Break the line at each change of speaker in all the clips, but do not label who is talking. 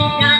Yeah.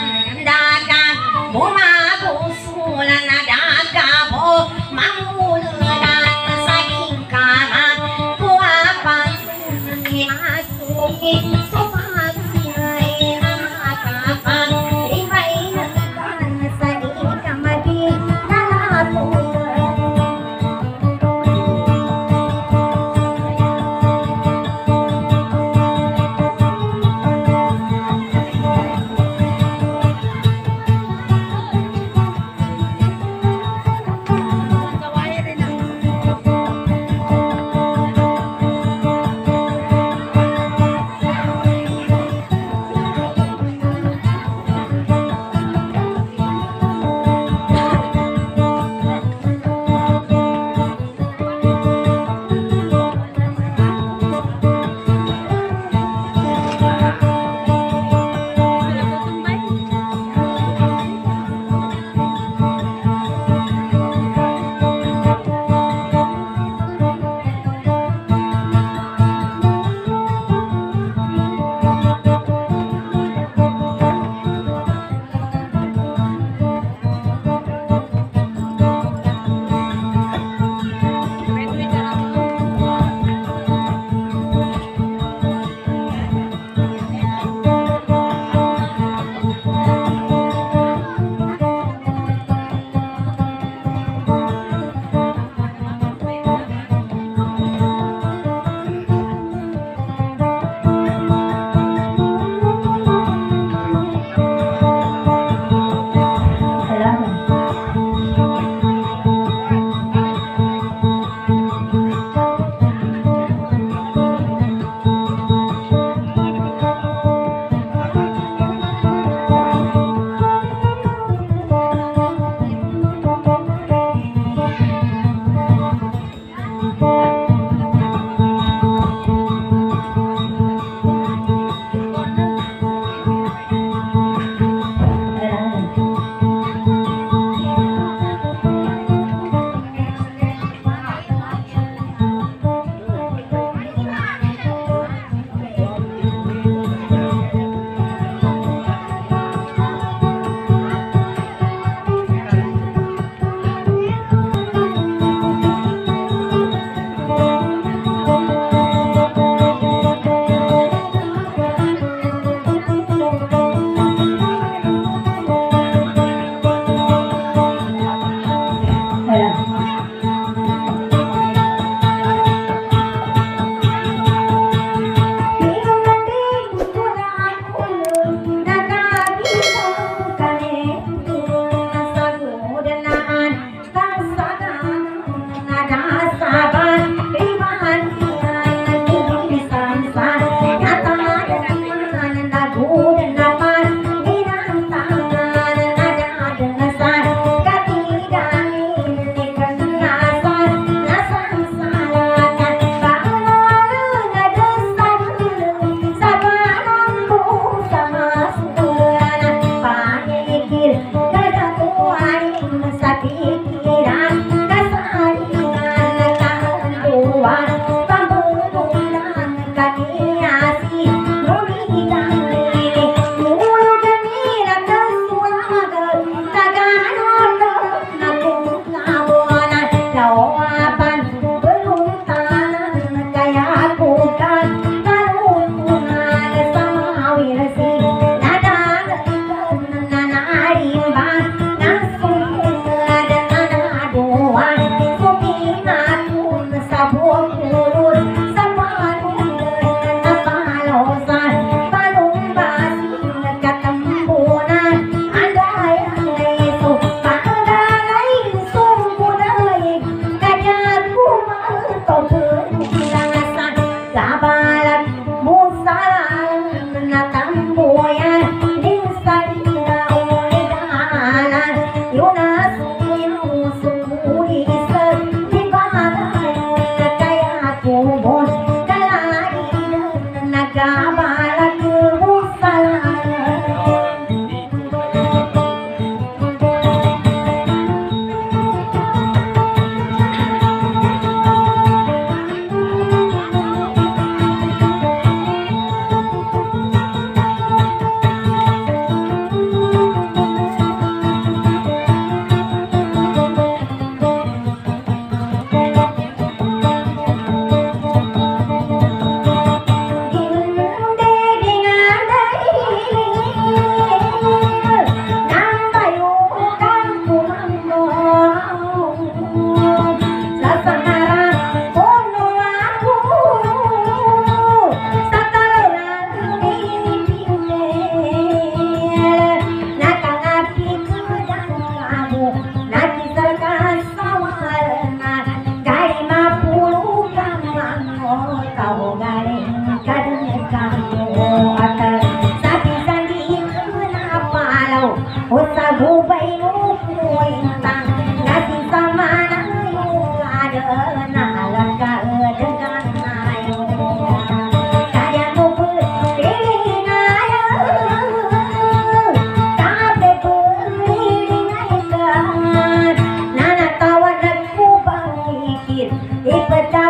ये पता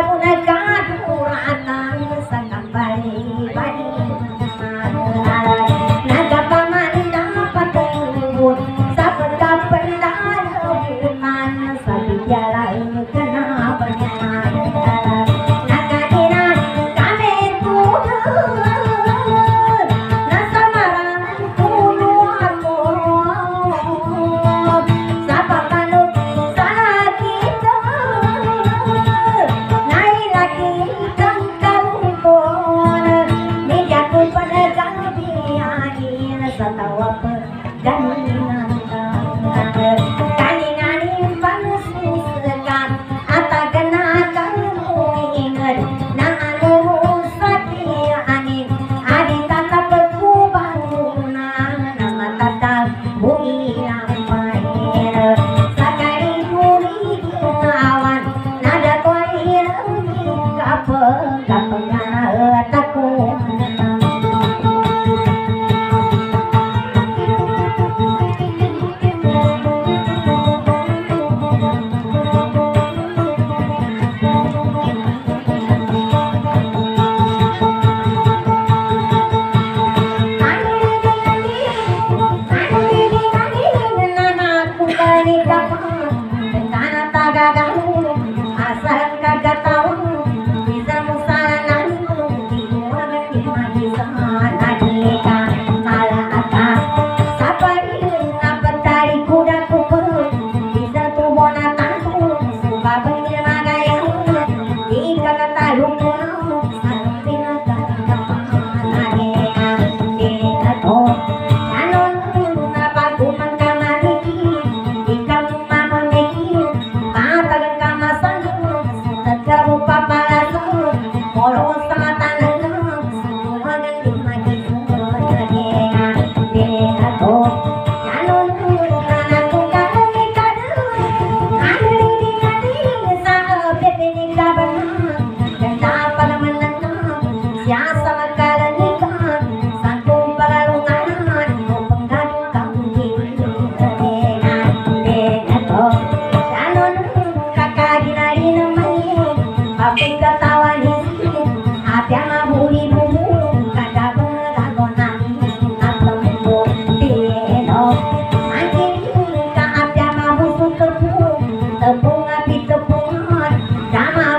llama